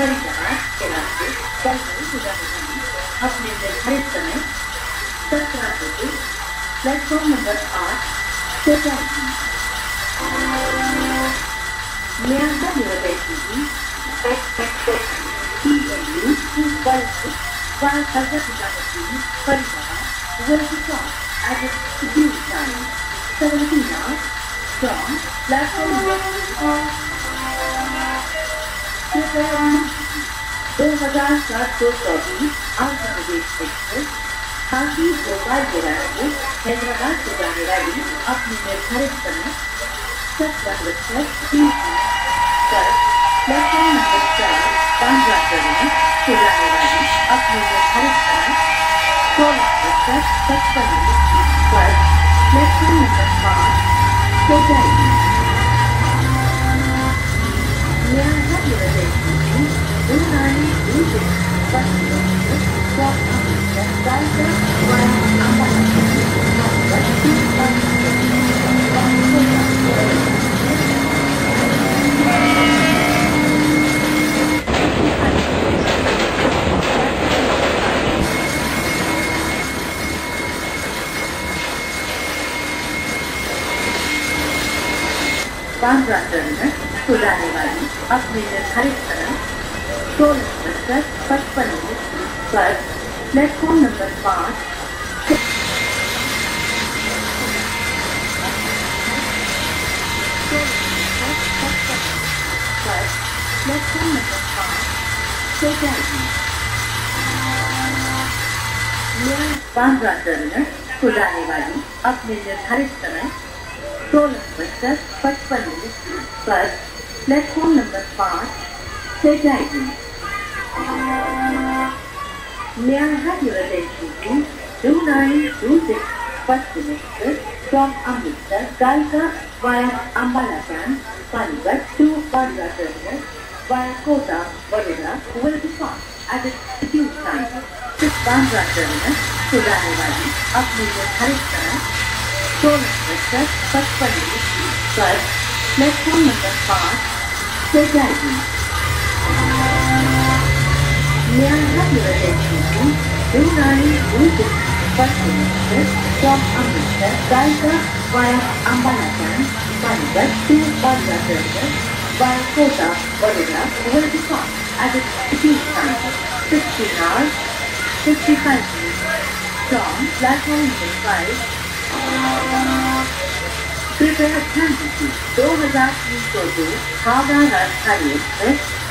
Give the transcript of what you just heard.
परिचालन के कल सुधारणानी अपने निर्धारित समय सत्रह बजे प्लेटफॉर्म नंबर आठ से जाएगी न्यासा निर्देश TNU bulb while Hazrat Jamatin Parivaha will be taught at its due time. 17 hours from platform दो हज़ार सात सौ चौबीस आंध्र भोपाल के रास्ते हैदराबाद से जाने वाली अपने निर्धारित नंबर चार बांद्रा वाली अपने निर्धारित सोलह बजकर पचपन पर प्लेटफॉर्म पाँच Bahnstationen, zu deinem Mann, auf den Kalkstein. Platform number पाँच पर प्लेटफॉर्म नंबर पाँच से जाएगी बांद्रा टर्मिनस को जाने वाली अपने निर्धारित समय सोलह बजकर पचपन मिनट पर प्लेटफॉर्म नंबर पाँच से जाएगी May I have your attention to 2926 First Semester from Amritsar, Kalka via Ambala Camp, Panipat to Bandra Terminus via Kota, Vadodara will be found at its due time. This Bandra Terminus to Ranewadi, Apnija Harishana, Solan Sector, Patpani Bus, platform number 5, Society. Diğer ölçüsü Yunani Bluetooth başlamıştır. Son anlaşta Dayga Vaya Ambalatan Banıda Bir Bandatörde Vaya Kota Vadına Vadipa Adet 200 tane 60 dinar 65 dinar From Platform 5 Prepare Transit 2100 yıl and Rakhari Express